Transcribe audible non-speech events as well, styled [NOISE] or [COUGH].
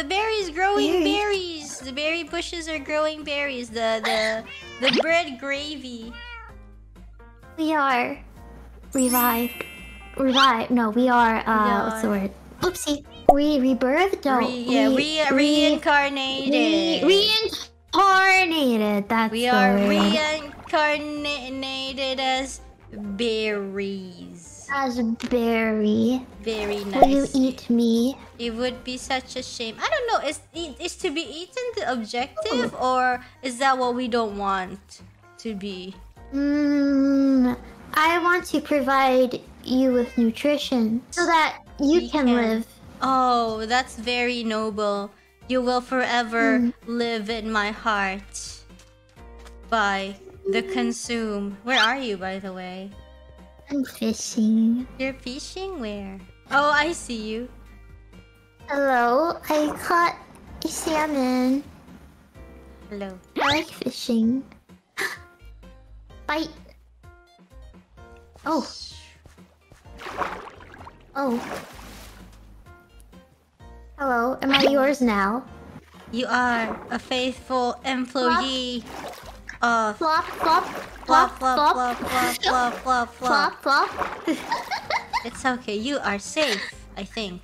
the berries growing Berries? berries. The berry bushes are growing berries. The the the bread gravy. We are revived. Revived. No, we are. Uh, what's the word? Oopsie. We rebirthed. No, Re- yeah, we, re- reincarnated. Re- reincarnated. That's we are reincarnated as berries. As a berry. Very nice. Will you eat me? It would be such a shame. I don't know. Is is to be eaten the objective, or is that what we don't want to be? Mm, I want to provide you with nutrition so that you can, can. live. Oh, that's very noble. You will forever Mm. live in my heart. By the consume. Where are you, by the way? I'm fishing. You're fishing where? Oh, I see you. Hello, I caught a salmon. Hello. I like fishing. [GASPS] Bite. Oh. Oh. Hello, am I yours now? You are a faithful employee Uh, flop, flop, flop, flop, flop, flop, flop, flop, flop. flop, flop. It's okay. You are safe, I think.